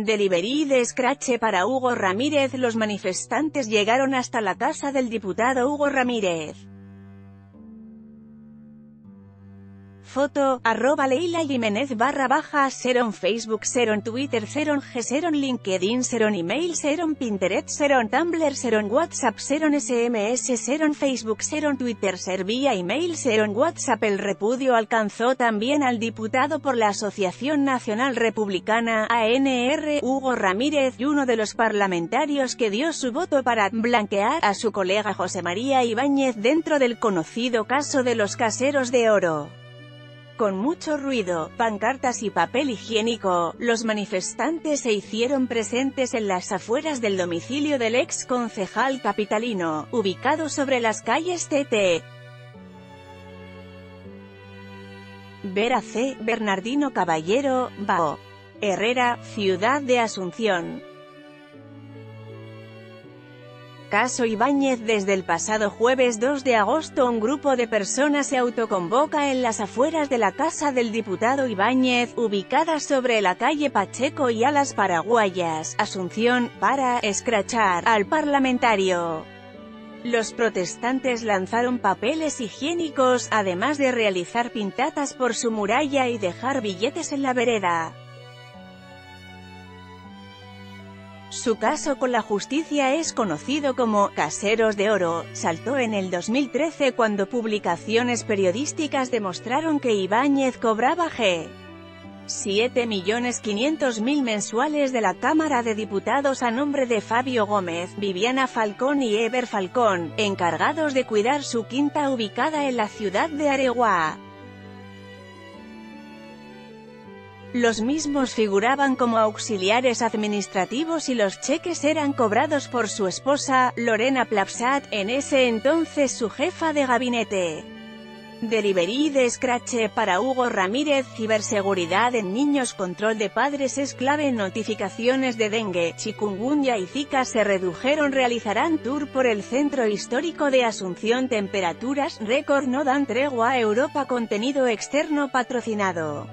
Delivery de escrache para Hugo Ramírez Los manifestantes llegaron hasta la casa del diputado Hugo Ramírez. Foto, arroba Leila Jiménez barra baja, Seron Facebook, Seron Twitter, Seron G, Seron LinkedIn, Seron Email, Seron Pinterest, Seron Tumblr, Seron WhatsApp, Seron SMS, Seron Facebook, Seron Twitter, Servía Email, Seron WhatsApp. El repudio alcanzó también al diputado por la Asociación Nacional Republicana, ANR, Hugo Ramírez, y uno de los parlamentarios que dio su voto para blanquear a su colega José María Ibáñez dentro del conocido caso de los caseros de oro. Con mucho ruido, pancartas y papel higiénico, los manifestantes se hicieron presentes en las afueras del domicilio del ex concejal capitalino, ubicado sobre las calles TT. Vera C. Bernardino Caballero, Bao. Herrera, Ciudad de Asunción. Caso Ibáñez Desde el pasado jueves 2 de agosto un grupo de personas se autoconvoca en las afueras de la casa del diputado Ibáñez, ubicada sobre la calle Pacheco y Alas Paraguayas, Asunción, para escrachar al parlamentario. Los protestantes lanzaron papeles higiénicos, además de realizar pintatas por su muralla y dejar billetes en la vereda. Su caso con la justicia es conocido como «Caseros de Oro», saltó en el 2013 cuando publicaciones periodísticas demostraron que Ibáñez cobraba G. 7.500.000 mensuales de la Cámara de Diputados a nombre de Fabio Gómez, Viviana Falcón y Eber Falcón, encargados de cuidar su quinta ubicada en la ciudad de Areguá. Los mismos figuraban como auxiliares administrativos y los cheques eran cobrados por su esposa, Lorena Plapsat, en ese entonces su jefa de gabinete. Delivery de Scratch para Hugo Ramírez Ciberseguridad en niños Control de padres es clave Notificaciones de dengue, chikungunya y zika se redujeron Realizarán tour por el centro histórico de Asunción Temperaturas récord no dan tregua a Europa Contenido externo patrocinado